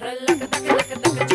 Laka, laka, laka,